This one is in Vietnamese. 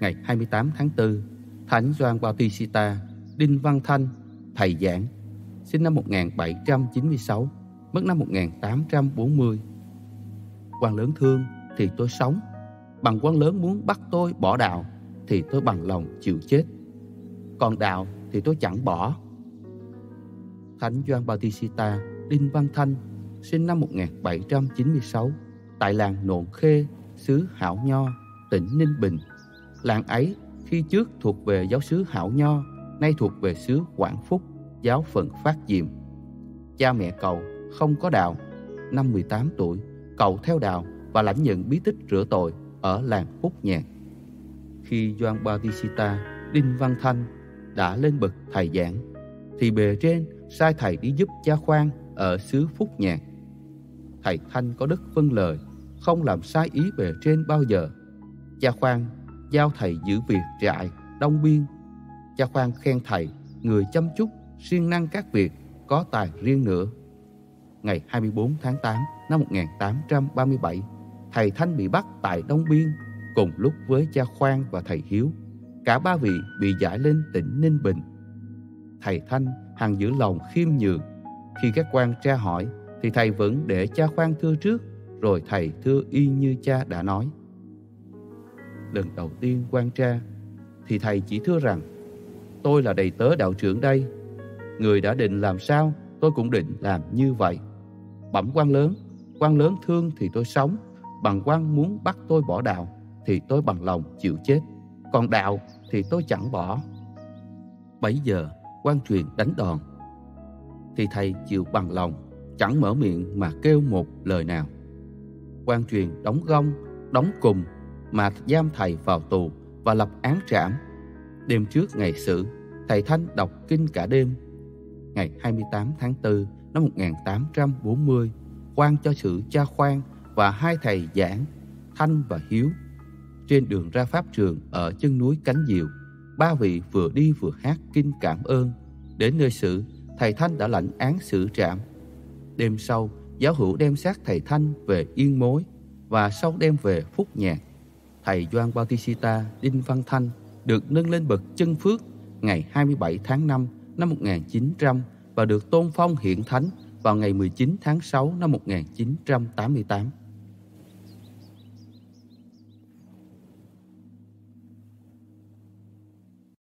Ngày 28 tháng 4, Thánh Doan Bautista, Đinh Văn Thanh, thầy giảng, sinh năm 1796, mất năm 1840. quan lớn thương thì tôi sống, bằng quan lớn muốn bắt tôi bỏ đạo thì tôi bằng lòng chịu chết. Còn đạo thì tôi chẳng bỏ. Thánh Doan Bautista, Đinh Văn Thanh, sinh năm 1796, tại làng Nộn Khê, xứ Hảo Nho, tỉnh Ninh Bình. Làng ấy khi trước thuộc về giáo xứ Hảo Nho, nay thuộc về xứ Quảng Phúc, giáo phận Phát Diệm. Cha mẹ cậu không có đạo. Năm 18 tuổi, cậu theo đạo và lãnh nhận bí tích rửa tội ở làng Phúc Nhạc. Khi Doan Bautista, Đinh Văn Thanh đã lên bậc thầy giảng, thì bề trên sai thầy đi giúp cha khoan ở xứ Phúc Nhạc. Thầy Thanh có đức vâng lời, không làm sai ý bề trên bao giờ. Cha khoan giao thầy giữ việc trại, đông biên. Cha khoan khen thầy, người chăm chút, siêng năng các việc, có tài riêng nữa. Ngày 24 tháng 8 năm 1837, thầy Thanh bị bắt tại Đông Biên cùng lúc với cha Khoan và thầy Hiếu. Cả ba vị bị giải lên tỉnh Ninh Bình. Thầy Thanh hằng giữ lòng khiêm nhường. Khi các quan tra hỏi thì thầy vẫn để cha Khoan thưa trước, rồi thầy thưa y như cha đã nói. Lần đầu tiên quan tra thì thầy chỉ thưa rằng tôi là đầy tớ đạo trưởng đây. Người đã định làm sao tôi cũng định làm như vậy. Bẩm quan lớn, quan lớn thương thì tôi sống, bằng quan muốn bắt tôi bỏ đạo thì tôi bằng lòng chịu chết, còn đạo thì tôi chẳng bỏ. Bấy giờ quan truyền đánh đòn, thì thầy chịu bằng lòng, chẳng mở miệng mà kêu một lời nào. Quan truyền đóng gông, đóng cùng mà giam thầy vào tù và lập án trảm. Đêm trước ngày xử, thầy Thanh đọc kinh cả đêm. Ngày 28 tháng 4 năm 1840, quan cho sự cha khoan và hai thầy giảng, Thanh và Hiếu. Trên đường ra pháp trường ở chân núi Cánh Diều, ba vị vừa đi vừa hát kinh cảm ơn. Đến nơi xử, thầy Thanh đã lãnh án xử trạm Đêm sau, giáo hữu đem xác thầy Thanh về Yên Mối và sau đem về Phúc Nhạc. Thầy Doan Bautista Đinh Văn Thanh được nâng lên bậc chân phước ngày 27 tháng 5 năm 1900 và được tôn phong hiển thánh vào ngày 19 tháng 6 năm 1988.